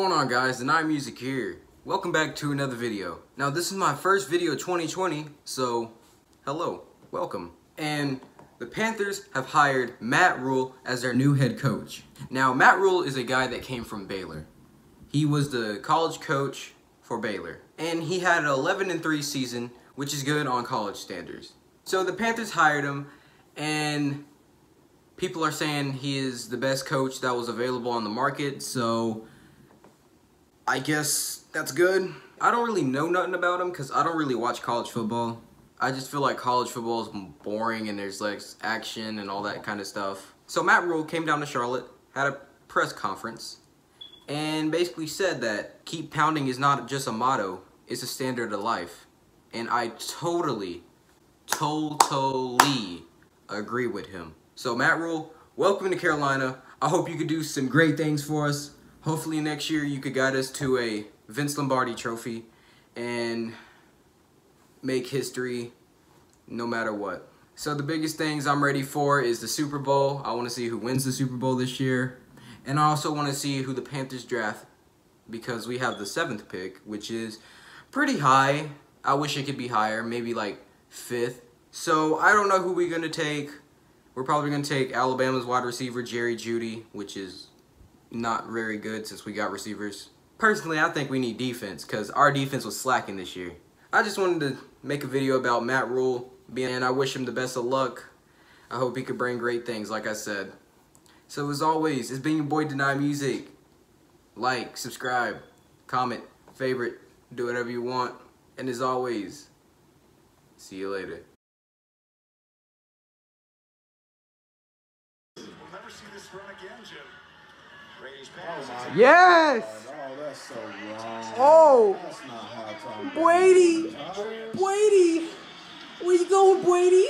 going on guys? Deny Music here. Welcome back to another video. Now this is my first video 2020, so hello, welcome. And the Panthers have hired Matt Rhule as their new head coach. Now Matt Rhule is a guy that came from Baylor. He was the college coach for Baylor. And he had an 11 and 3 season, which is good on college standards. So the Panthers hired him and people are saying he is the best coach that was available on the market, so I guess that's good. I don't really know nothing about him because I don't really watch college football. I just feel like college football is boring and there's like action and all that kind of stuff. So Matt Rhule came down to Charlotte, had a press conference, and basically said that keep pounding is not just a motto, it's a standard of life. And I totally, totally agree with him. So Matt Rhule, welcome to Carolina. I hope you could do some great things for us. Hopefully next year you could guide us to a Vince Lombardi trophy and make history no matter what. So the biggest things I'm ready for is the Super Bowl. I want to see who wins the Super Bowl this year. And I also want to see who the Panthers draft because we have the seventh pick, which is pretty high. I wish it could be higher, maybe like fifth. So I don't know who we're going to take. We're probably going to take Alabama's wide receiver, Jerry Jeudy, which is not very good since we got receivers. Personally, I think we need defense because our defense was slacking this year. I just wanted to make a video about Matt Rhule, and I wish him the best of luck. I hope he could bring great things, like I said. So as always, it's been your boy Deny Music. Like, subscribe, comment, favorite, do whatever you want. And as always, see you later. Oh yes! Oh, that's so wrong. Oh! That's not how Tom Brady! Brady! Where you going, Brady?